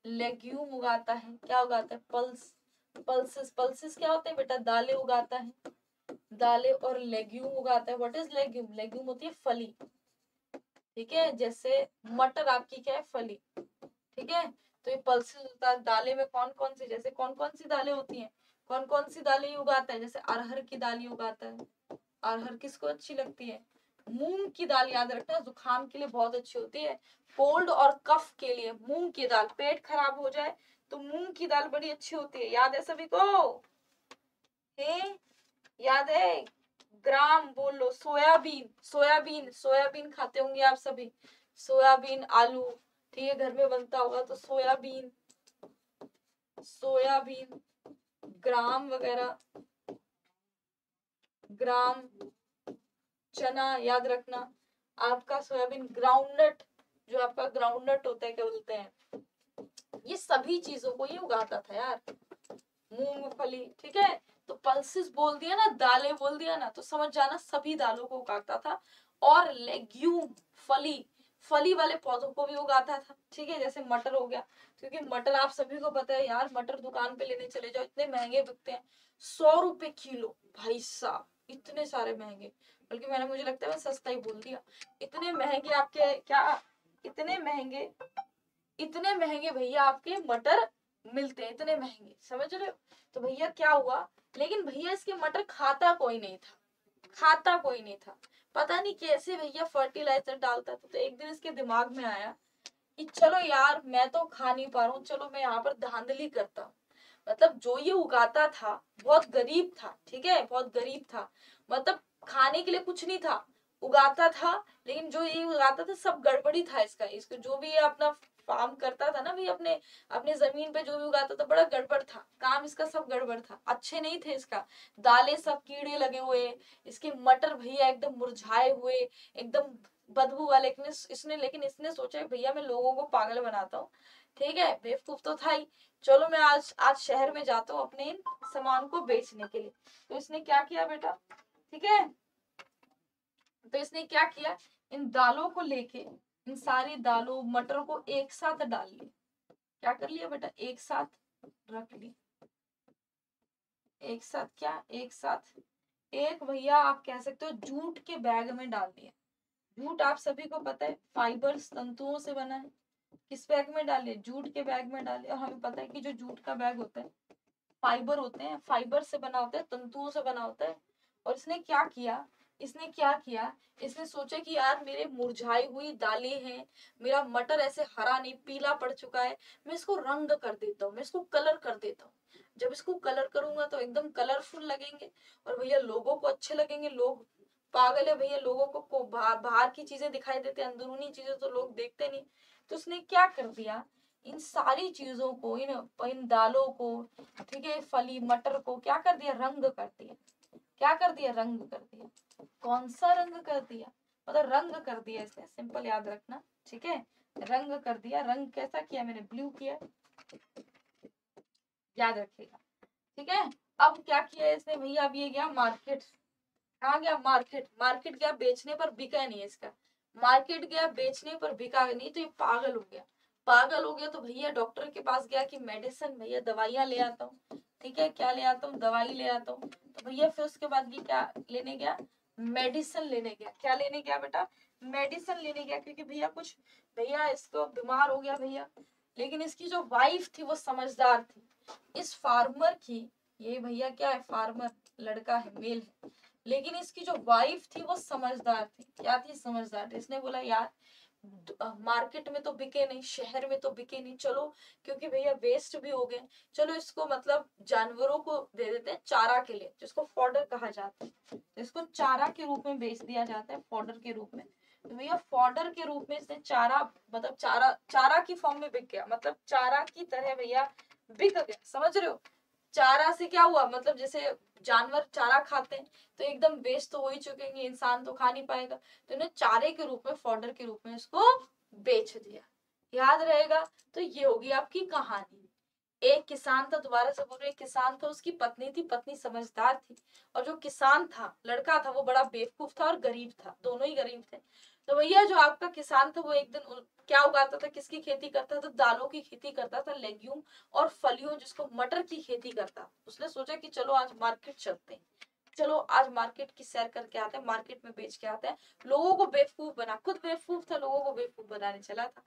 Speaker 1: लेग्यूम उगाता है। क्या उगाता है? पल्स पल्सिस पल्सिस क्या होते हैं बेटा? दालें उगाता है। दालें और लेग्यूम उगाता है। व्हाट इज़ लेग्यूम लेग्यूम होती है फली। ठीक है? जैसे मटर आपकी क्या है? फली। ठीक है? तो ये पल्सिस होता है। दालें में कौन कौन सी? जैसे कौन कौन सी दालें होती हैं? कौन कौन सी दालें उगाता है? जैसे अरहर की दाली उगाता है। अरहर किसको अच्छी लगती है? मूंग की दाल, याद रखना जुकाम के लिए बहुत अच्छी होती है। कोल्ड और कफ के लिए मूंग की दाल, पेट खराब हो जाए तो मूंग की दाल बड़ी अच्छी होती है। याद है सभी को? हे, याद है? ग्राम बोल लो सोयाबीन सोयाबीन सोयाबीन खाते होंगे आप सभी। सोयाबीन, आलू, ठीक है, घर में बनता होगा तो सोयाबीन सोयाबीन, ग्राम वगैरह, ग्राम चना याद रखना, आपका सोयाबीन ग्राउंडनट जो आपका ग्राउंडनट होता है, क्या बोलते हैं? ये सभी चीज़ों को ये उगाता था यार। मूंगफली, ठीक है? तो पल्सिस बोल दिया ना, दालें बोल दिया ना तो समझ जाना सभी दालों को उगाता था। और लेग्यूम फली फली वाले पौधों को भी उगाता था, ठीक है? जैसे मटर हो गया, क्योंकि मटर आप सभी को पता है यार, मटर दुकान पे लेने चले जाओ, इतने महँगे बिकते हैं। सौ रुपए किलो, भाई साहब, इतने सारे महँगे। बल्कि मैंने, मुझे लगता है मैं सस्ता ही बोल दिया। इतने महँगे आपके क्या, इतने महँगे इतने महँगे भैया आपके मटर मिलते हैं, इतने महँगे, समझ रहे हो? तो भैया क्या हुआ? लेकिन भैया इसके मटर खाता कोई नहीं था, खाता कोई नहीं था। पता नहीं कैसे भैया फर्टिलाइज़र डालता था तो एक दिन इसके दिमाग में आया कि चलो यार, मैं तो खा नहीं पा रहा हूँ, चलो मैं यहाँ पर धांधली करता हूँ। मतलब जो ये उगाता था, बहुत गरीब था, ठीक है? बहुत गरीब था। मतलब खाने के लिए कुछ नहीं था। उगाता था, लेकिन जो ये उगाता था, सब गड़बड़ी था इसका। इसको जो भी अपना फार्म करता था ना, भी अपने अपने ज़मीन पे जो भी उगाता था, बड़ा गड़बड़ था। काम इसका सब गड़बड़ था। अच्छे नहीं थे इसका। दाले सब कीड़े लगे हुए, इसके मटर भैया एकदम मुरझाए हुए, एकदम बदबू वाले इसने, लेकिन इसने सोचा भैया मैं लोगों को पागल बनाता हूँ। ठीक है, बेवकूफ़ तो था ही। चलो मैं आज आज शहर में जाता हूँ अपने सामान को बेचने के लिए। तो इसने क्या किया बेटा? ठीक है? तो इसने क्या किया? इन दालों को लेके, इन सारी दालों, मटर को एक साथ डाल लिया क्या कर लिया बेटा? एक साथ रख ली एक साथ क्या? एक साथ। एक भैया, आप कह सकते हो, जूट के बैग में डाल दिया। जूट आप सभी को पता है फाइबर तंतुओं से बना है। किस बैग में डालिए जूट के बैग में डालिए और हमें पता है कि जो जूट का बैग होता है, फाइबर होते हैं। फाइबर से बना होता है, तंतुओं से बना होता है। और इसने क्या किया? इसने क्या किया? इसने सोचा कि यार मेरे मुरझाई हुई दालें हैं मेरा मटर ऐसे हरा नहीं पीला पड़ चुका है। मैं इसको रंग कर देता हूँ मैं इसको कलर कर देता हूँ। जब इसको कलर करूँगा तो एकदम कलरफुल लगेंगे। और भैया लोगों को अच्छे लगेंगे लोग पागल है भैया लोगों को, को बाहर की चीज़ें दिखाई देते अंदरूनी चीज़ें तो लोग देखते नहीं। तो उसने क्या कर दिया? इन सारी चीज़ों को इन इन दालों को ठीक है फली मटर को क्या कर दिया? रंग कर दिया। क्या कर दिया? रंग कर दिया। कौन सा रंग कर दिया? मतलब रंग कर दिया इसने। सिंपल याद रखना, ठीक है? रंग कर दिया। रंग कैसा किया? मैंने ब्लू किया। याद रखिएगा, ठीक है? अब क्या किया इसने? भैया, अब ये गया मार्केट कहा गया? मार्केट मार्केट गया बेचने पर, बिका नहीं इसका। मार्केट गया बेचने पर, बिका नहीं तो ये पागल हो गया। पागल हो गया तो भैया डॉक्टर के पास गया कि मेडिसिन भैया दवाइयाँ ले आता हूँ। ठीक है, क्या ले आता हूँ? दवाई ले आता हूँ। तो भैया, फिर उसके बाद ये क्या लेने गया? मेडिसिन लेने गया। क्या लेने गया बेटा? मेडिसिन लेने गया, क्योंकि भैया कुछ, भैया इसको बीमार हो गया भैया। लेकिन इसकी जो वाइफ थी, वो समझदार थी। इस फार्मर की, ये भैया क्या है? फार्मर लड़का है मेल है। लेकिन इसकी जो वाइफ थी, वो समझदार थी। क्या थी समझदार? थी इसने बोला, यार मार्केट में तो बिके नहीं, शहर में तो बिके नहीं। चलो, क्योंकि भैया वेस्ट भी हो गए चलो, इसको मतलब जानवरों को दे देते हैं चारा के लिए, जिसको फॉर्डर कहा जाता है। इसको चारा के रूप में बेच दिया जाता है फॉर्डर के रूप में। तो भैया फॉर्डर के रूप में इसने चारा मतलब चारा चारा की फॉर्म में बिक गया। मतलब चारा की तरह भैया बिक गया। समझ रहे हो? चारा से क्या हुआ? मतलब जैसे जानवर चारा खाते हैं तो एकदम वेस्ट तो हो ही चुके हैं इंसान तो खा नहीं पाएगा। तो इन्हें चारे के रूप में फॉर्डर के रूप में इसको बेच दिया। याद रहेगा? तो ये होगी आपकी कहानी। एक किसान था, दोबारा से बोल रहे किसान था, उसकी पत्नी थी, पत्नी समझदार थी, और जो किसान था, लड़का था, वो बड़ा बेवकूफ़ था और गरीब था, दोनों ही गरीब थे। तो भैया जो आपका किसान था वो एक दिन क्या उगाता था? किसकी खेती करता था? दालों की खेती करता था लेग्यूम और फलियों जिसको मटर की खेती करता। उसने सोचा कि चलो आज मार्केट चलते हैं। चलो, आज मार्केट की सैर करके आते हैं मार्केट में बेच के आते हैं। लोगों को बेवकूफ़ बना, खुद बेवकूफ़ था, लोगों को बेवकूफ़ बनाने चला था।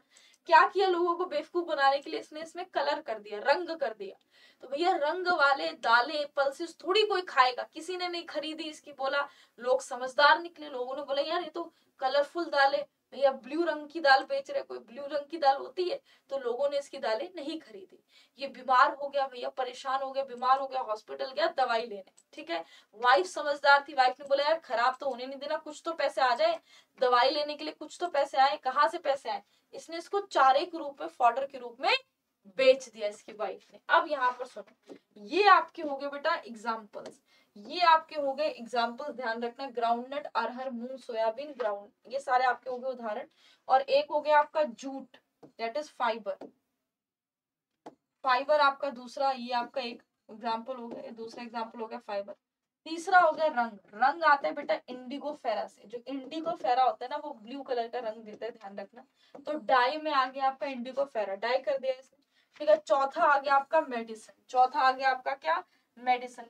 Speaker 1: क्या किया लोगों को बेवकूफ़ बनाने के लिए? इसने इसमें कलर कर दिया, रंग कर दिया। तो भैया, रंग वाले दाले पल्सिस थोड़ी कोई खाएगा। किसी ने नहीं खरीदी, इसकी बोला, लोग समझदार निकले, लोगों ने बोला, यार, ये तो कलरफुल दालें भैया ब्लू रंग की दाल बेच रहे, कोई ब्लू रंग की दाल होती है तो लोगों ने इसकी दालें नहीं खरीदी। ये बीमार हो गया भैया, परेशान हो गया, बीमार हो गया, हॉस्पिटल गया, दवाई लेने। ठीक है? वाइफ समझदार थी, वाइफ ने बोला, यार, खराब तो होने नहीं देना, कुछ तो पैसे आ जाए। दवाई लेने के लिए कुछ तो पैसे आए, कहाँ से पैसे आए? इसने इसको चारे के रूप में, फॉर्डर के रूप में बेच दिया इसकी वाइफ ने। अब यहाँ पर सुनो। ये आपके हो गए बेटा एग्जाम्पल्स ये आपके हो गए एग्जाम्पल्स ध्यान रखना ग्राउंडनट अरहर, मूंग, सोयाबीन ग्राउंड ये सारे आपके हो गए उदाहरण। और एक हो गया आपका jute that is fibre fibre आपका दूसरा, ये आपका एक एग्ज़ाम्पल हो गया दूसरा एग्ज़ाम्पल हो गया फाइबर तीसरा हो गया रंग। रंग आता है बेटा इंडिगो फेरा से। जो इंडिगो फेरा होता है ना, वो ब्लू कलर का रंग देता है, ध्यान रखना। तो डाई में आ गया आपका इंडिगो फेरा डाई कर दिया इसने। ठीक है, चौथा आ गया आपका मेडिसिन चौथा आ गया आपका क्या? मेडिसिन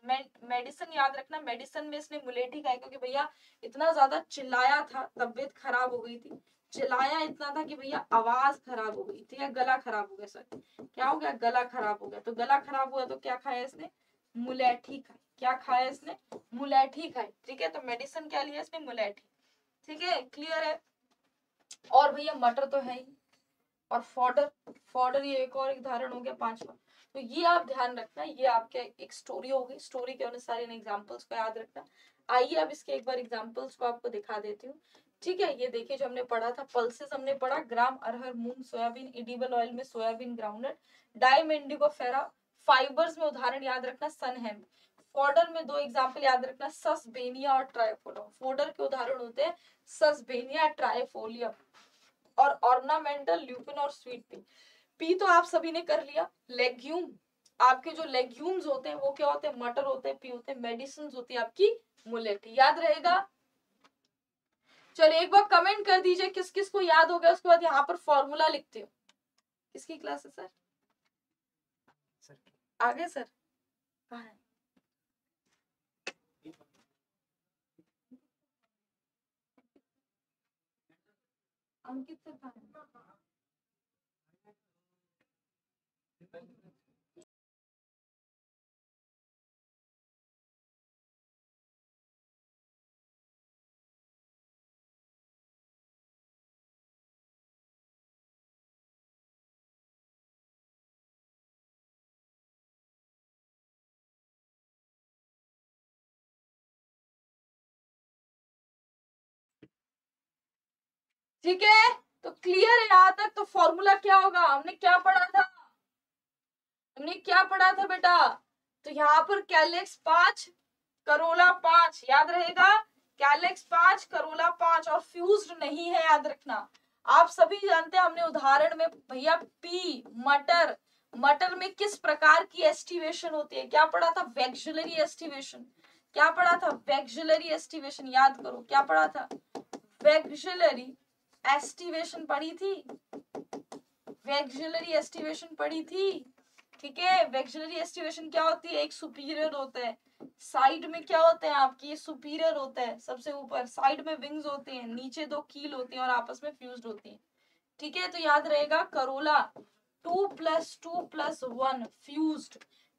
Speaker 1: मेडिसिन याद रखना, मेडिसिन में इसने मुलेठी खाई क्योंकि भैया इतना ज़्यादा चिल्लाया था, तबियत खराब हो गई थी। चिल्लाया इतना था कि भैया आवाज़ खराब हो गई ठीक है गला खराब हो गया सर क्या हो गया? गला खराब हो गया। तो गला खराब हुआ तो क्या खाया इसने? मुलेठी खाई। क्या खाया इसने? मुलेठी खाई। ठीक है तो मेडिसिन क्या लिया इसने? मुलेठी। ठीक है क्लियर है? और भैया मटर तो है ही। और फॉर्डर फॉर्डर ये एक और एक उदाहरण हो गया, पांचवा। तो ये आप ध्यान रखना, ये आपके एक स्टोरी होगी स्टोरी के अनुसार इन एग्जाम्पल्स को याद रखना। आइए अब इसके एक बार एग्जाम्पल्स को आपको दिखा देती हूँ। ठीक है, ये देखिए जो हमने पढ़ा था पल्सेस हमने पढ़ा ग्राम अरहर मूंग सोयाबीन इडिबल ऑयल में सोयाबीन ग्राउंडनट डाइम इंडिगो फेरा फाइबर्स में उदाहरण याद रखना सन हेम्प फोडर में दो एग्ज़ाम्पल याद रखना ससबेनिया और ट्राइफोलम फोडर के उदाहरण होते हैं ससबेनिया ट्राइफोलियम और ऑर्नामेंटल ल्यूपिन और स्वीट पी पी तो आप सभी ने कर लिया। लेग्यूम आपके जो लेग्यूम्स होते हैं वो क्या होते हैं? मटर होते हैं पी होते हैं मेडिसिन होती है आपकी मुलेटी याद रहेगा? चलिए एक बार कमेंट कर दीजिए किस किस को याद हो गया उसके बाद यहाँ पर फॉर्मूला लिखते हो। किसकी क्लास है सर आगे सर कहा है? अंकित सर कहा है? ठीक है? तो क्लियर है यहाँ तक। तो फॉर्मूला क्या होगा? हमने क्या पढ़ा था? हमने क्या पढ़ा था बेटा? तो यहाँ पर कैलेक्स पाँच करोला पाँच। याद रहेगा? कैलेक्स पाँच करोला पाँच। और फ्यूज नहीं है, याद रखना। आप सभी जानते हैं, हमने उदाहरण में भैया पी मटर। मटर में किस प्रकार की एस्टिवेशन होती है? क्या पढ़ा था? वेक्जुलरी एस्टिवेशन क्या पढ़ा था? वेक्जुलरी एस्टिवेशन याद करो। क्या पढ़ा था? वेक्जुलरी एस्टिवेशन पढ़ी थी? वेक्जुलरी एस्टिवेशन पढ़ी थी? ठीक है वेक्जुलरी एस्टिवेशन क्या होती है? एक सुपीरियर होता है। साइड में क्या होते हैं आपकी? सुपीरियर होता है। सबसे ऊपर। साइड में विंग्स होते हैं। नीचे दो कील होती हैं और आपस में फ्यूज होती हैं। ठीक है तो याद रहेगा corolla two plus two plus one fuse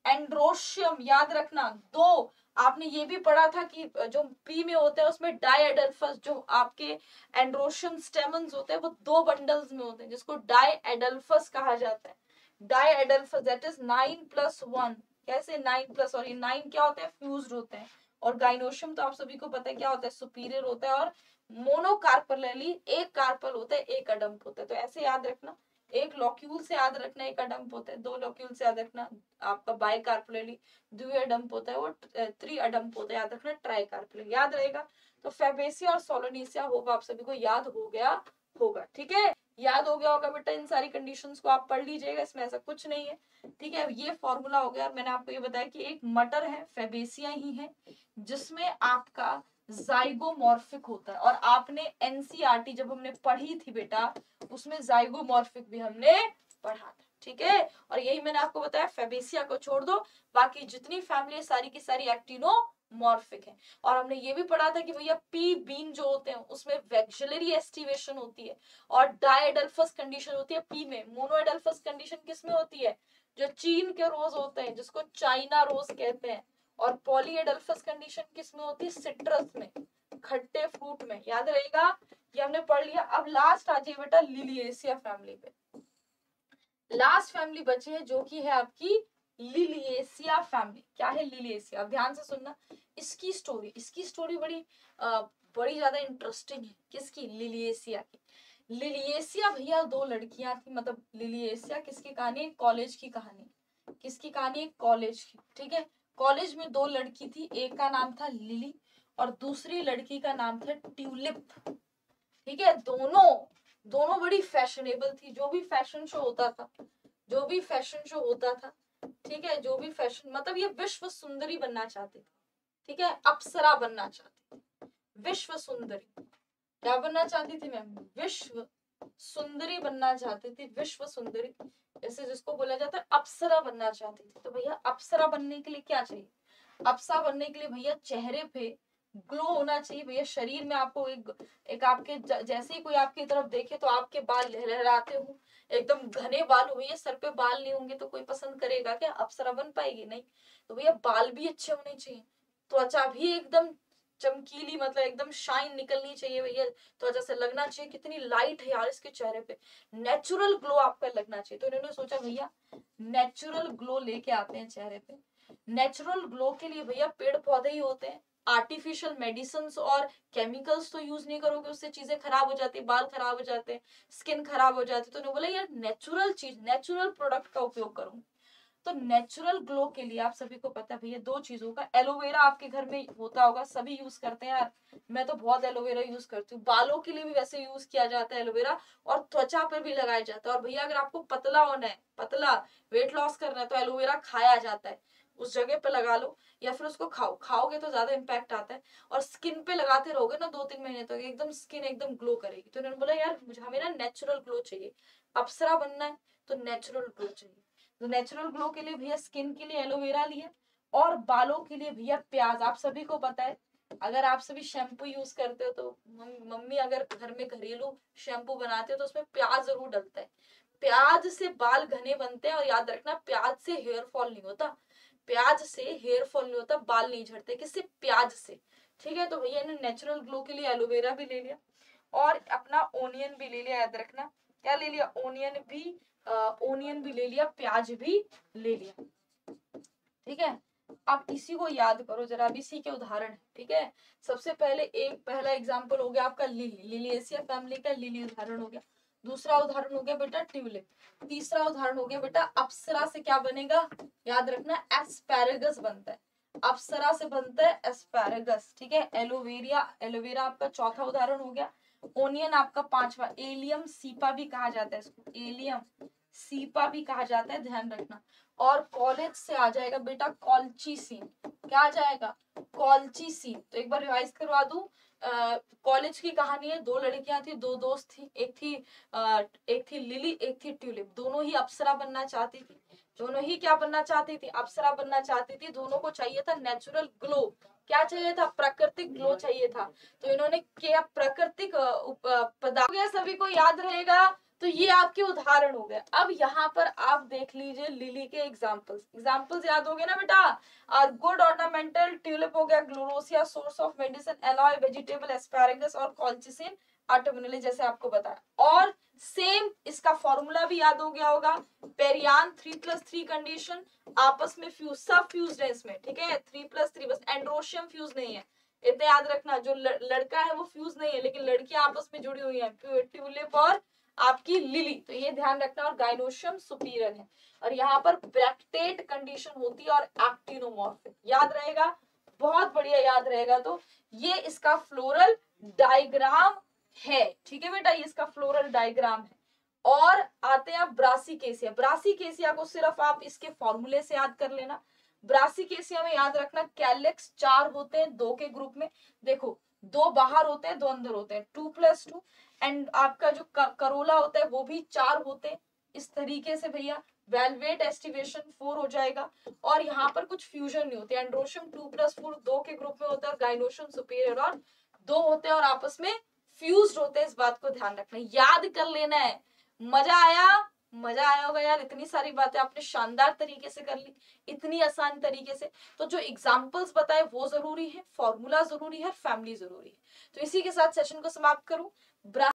Speaker 1: androecium याद रखना। दो आपने ये भी पढ़ा था कि जो पी में होता है, उसमें डाइएडल्फस जो आपके एंड्रोशियम स्टेमन्स होते हैं, वो दो बंडल्स में होते हैं, जिसको डाइएडल्फस कहा जाता है। Diadelphous that is nine plus one कैसे नाइन प्लस और ये नाइन क्या होते हैं? फ्यूज होते हैं। और गाइनोशियम तो आप सभी को पता है क्या होता है? सुपीरियर होता है और मोनोकार्पलली एक कार्पल होता है, एक अडम्प होता है। तो ऐसे याद रखना। एक लॉक्यूल से याद रखना, एक अडम्प होता है, दो लॉक्यूल से याद रखना, आपका बाई कार्पुलरी द्वि अडम्प होता है वो त्रि अडम्प होता है, याद रखना ट्राई कार्पुलरी याद रहेगा। तो फेबेसिया और सोलोनीसिया होप आप सभी को, याद हो गया होगा, ठीक है? याद हो गया होगा बेटा, इन सारी कंडीशंस को आप पढ़ लीजिएगा, इसमें ऐसा कुछ नहीं है, ठीक है? ये फॉर्मूला हो गया, और मैंने आपको ये बताया कि एक मटर है, फेबेसिया ही है, जिसमें आपका जाइगोमॉर्फिक होता है। और आपने एनसीआरटी जब हमने पढ़ी थी बेटा, उसमें जाइगोमॉर्फिक भी हमने पढ़ा था, ठीक है? और यही मैंने आपको बताया फेबेसिया को छोड़ दो। बाकी जितनी फैमिली सारी की सारी एक्टिनो मॉर्फिक है। और हमने ये भी पढ़ा था कि भैया पी बीन जो होते हैं, उसमें वेक्सिलरी एस्टिवेशन होती है और डायडल्फस कंडीशन होती है पी में। मोनोएडल्फस कंडीशन किसमें होती है? जो चीन के रोज होते हैं, जिसको चाइना रोज कहते हैं। और पॉलीएडल्फस कंडीशन किसमें होती है? सिट्रस में खट्टे फ्रूट में। याद रहेगा ये हमने पढ़ लिया। अब लास्ट आ जाइए बेटा लिलिएसिया फैमिली पे। लास्ट फैमिली बची है जो कि है आपकी लिलिएसिया फैमिली क्या है लिलिएसिया ध्यान से सुनना। इसकी स्टोरी इसकी स्टोरी बड़ी आ, बड़ी ज़्यादा इंटरेस्टिंग है। किसकी? लिलिएसिया की। लिलिएसिया भैया दो लड़कियाँ थी। मतलब लिलिएसिया किसकी कहानी? कॉलेज की कहानी। किसकी कहानी? कॉलेज की। ठीक है? कॉलेज में दो लड़की थी, एक का नाम था लिली और दूसरी लड़की का नाम था ट्यूलिप। ठीक है, दोनों दोनों बड़ी फैशनेबल थी, जो भी फ़ैशन शो होता था, जो भी फ़ैशन शो होता था, ठीक है, जो भी फ़ैशन मतलब ये विश्व सुंदरी बनना चाहते थे, ठीक है, अप्सरा बनना चाहती थी, विश्व सुंदरी। क्या बनना चाहती थी मैम? विश्व सुंदरी बनना चाहती थी, विश्व सुंदरी। जैसे जिसको बोला जाता है, अप्सरा बनना चाहती थी। तो भैया, अप्सरा बनने के लिए क्या चाहिए? अप्सरा बनने के लिए भैया, चेहरे पे ग्लो होना चाहिए। भैया, शरीर में आपको एक एक आपके जैसे ही कोई आपकी तरफ़ देखे तो आपके बाल लहराते हो। एकदम घने बाल हो। भैया, सर पे बाल नहीं होंगे तो कोई पसंद करेगा क्या? अप्सरा बन पाएगी, नहीं? तो भैया, बाल भी अच्छे होने चाहिए। त्वचा भी एकदम चमकीली मतलब एकदम शाइन निकलनी चाहिए भैया। त्वचा से लगना चाहिए, कितनी लाइट है यार इसके चेहरे पे। नेचुरल ग्लो आपका लगना चाहिए। तो इन्होंने सोचा भैया नेचुरल ग्लो लेके आते हैं चेहरे पे। नेचुरल ग्लो के लिए भैया पेड़ पौधे ही होते हैं। आर्टिफिशियल मेडिसिन और केमिकल्स तो यूज़ नहीं करोगे, उससे चीज़ें खराब हो जाती बाल खराब हो जाते स्किन खराब हो जाती तो उन्होंने बोला, यार नेचुरल चीज़ नेचुरल प्रोडक्ट का उपयोग करूँ। तो नेचुरल ग्लो के लिए आप सभी को पता है भैया, दो चीज़ों का एलोवेरा आपके घर में होता होगा, सभी यूज़ करते हैं यार। मैं तो बहुत एलोवेरा यूज़ करती हूँ। बालों के लिए भी वैसे यूज़ किया जाता है एलोवेरा और त्वचा पर भी लगाया जाता है। और भैया, अगर आपको पतला होना है, पतला वेट लॉस करना है तो एलोवेरा खाया जाता है। उस जगह पे लगा लो या फिर उसको खाओ। खाओगे तो ज़्यादा इम्पैक्ट आता है। और स्किन पे लगाते रहोगे ना दो तीन महीने तक तो एकदम स्किन एकदम ग्लो करेगी। तो उन्होंने बोला, यार, मुझे हमें ना नेचुरल ग्लो चाहिए। अप्सरा बनना है तो नेचुरल ग्लो चाहिए। नेचुरल ग्लो के लिए भैया स्किन के लिए एलोवेरा लिया और बालों के लिए भैया प्याज। आप सभी को पता है, अगर आप सभी शैम्पू यूज़ करते हो तो मम्मी अगर घर में घरेलू शैम्पू बनाते हो तो उसमें प्याज ज़रूर डलता है। प्याज से बाल घने बनते हैं और याद रखना, प्याज से हेयर फॉल नहीं होता। प्याज से हेयर फॉल नहीं होता, बाल नहीं झड़ते। किससे? प्याज से। ठीक है तो भैया ने नेचुरल ग्लो के लिए एलोवेरा भी ले लिया और अपना ओनियन भी ले लिया, याद रखना। क्या ले लिया? ओनियन भी ओनियन भी ले लिया, प्याज भी ले लिया। ठीक है? आप इसी को याद करो, जरा अब इसी के उदाहरण ठीक है? सबसे पहले एक, पहला एग्ज़ाम्पल हो गया आपका लिली लिली एशिया फैमिली का लिली उदाहरण हो गया। दूसरा उदाहरण हो गया बेटा ट्यूलिप तीसरा उदाहरण हो गया बेटा अप्सरा से क्या बनेगा? याद रखना एस्पैरेगस बनता है। अप्सरा से बनता है एस्पैरेगस ठीक है? एलोवेरिया एलोवेरा आपका चौथा उदाहरण हो गया। ओनियन आपका पांचवा एलियम सीपा भी कहा जाता है इसको। एलियम सीपा भी कहा जाता है ध्यान रखना। और कॉलेज से आ जाएगा बेटा कॉल्ची सीन क्या आ जाएगा? कॉल्ची सीन तो एक बार रिवाइज करवा दू। कॉलेज की कहानी है दो लड़कियाँ थी दो दोस्त थी एक थी आ, एक थी लिली एक थी ट्यूलिप दोनों ही अप्सरा बनना चाहती थी। दोनों ही क्या बनना चाहती थी? अप्सरा बनना चाहती थी। दोनों को चाहिए था नेचुरल ग्लो क्या चाहिए था? प्राकृतिक ग्लो चाहिए था। तो इन्होंने क्या प्राकृतिक पदार्थ। गया सभी को याद रहेगा तो ये आपके उदाहरण हो गए। अब यहाँ पर आप देख लीजिए लिली के एग्जाम्पल्स एग्जाम्पल्स याद हो गए ना बेटा? और गुड ऑर्नामेंटल ट्यूलिप हो गया gloriosa source of medicine aloe vegetable asparagus और कॉल्चिसिन आर्टिमिनली जैसे आपको बताया। और सेम इसका फॉर्मूला भी याद हो गया होगा। Perianth three plus three condition आपस में फ्यूज सब फ्यूज है इसमें, ठीक है? थ्री प्लस थ्री बस एंड्रोशियम फ्यूज नहीं है। इतना याद रखना, जो लड़का है वो फ्यूज नहीं है, लेकिन लड़कियाँ आपस में जुड़ी हुई है। ट्यूलिप और आपकी लिली तो ये ध्यान रखना, और गाइनोशियम सुपीरियर है। और यहाँ पर ब्रैक्टेट कंडीशन होती है, और एक्टिनोमॉर्फिक याद रहेगा? बहुत बढ़िया याद रहेगा तो। ये इसका फ्लोरल डायग्राम है, ठीक है बेटा? ये इसका फ्लोरल डायग्राम है। और आते हैं ब्रासी केसिया ब्रासी केसिया को सिर्फ़ आप इसके फॉर्मूले से याद कर लेना। ब्रासी केसिया में याद रखना कैलेक्स चार होते हैं दो के ग्रुप में। देखो, दो बाहर होते हैं, दो अंदर होते हैं। टू प्लस टू एंड आपका जो करोला होता है, वो भी चार होते हैं। इस तरीके से भैया वेलवेट एस्टिवेशन फोर हो जाएगा। और यहाँ पर कुछ फ्यूजन नहीं होते। एंड्रोशम टू प्लस फोर दो के ग्रुप में होता है और गाइनोशम सुपीरियर और दो होते हैं और आपस में फ्यूज होते हैं इस बात को ध्यान रखना। याद कर लेना है। मज़ा आया? मज़ा आया होगा यार। इतनी सारी बातें आपने शानदार तरीके से कर ली, इतनी आसान तरीके से। तो जो एग्जाम्पल्स बताए, वो ज़रूरी है फॉर्मूला ज़रूरी है फैमिली ज़रूरी है। तो इसी के साथ सेशन को समाप्त करूँ।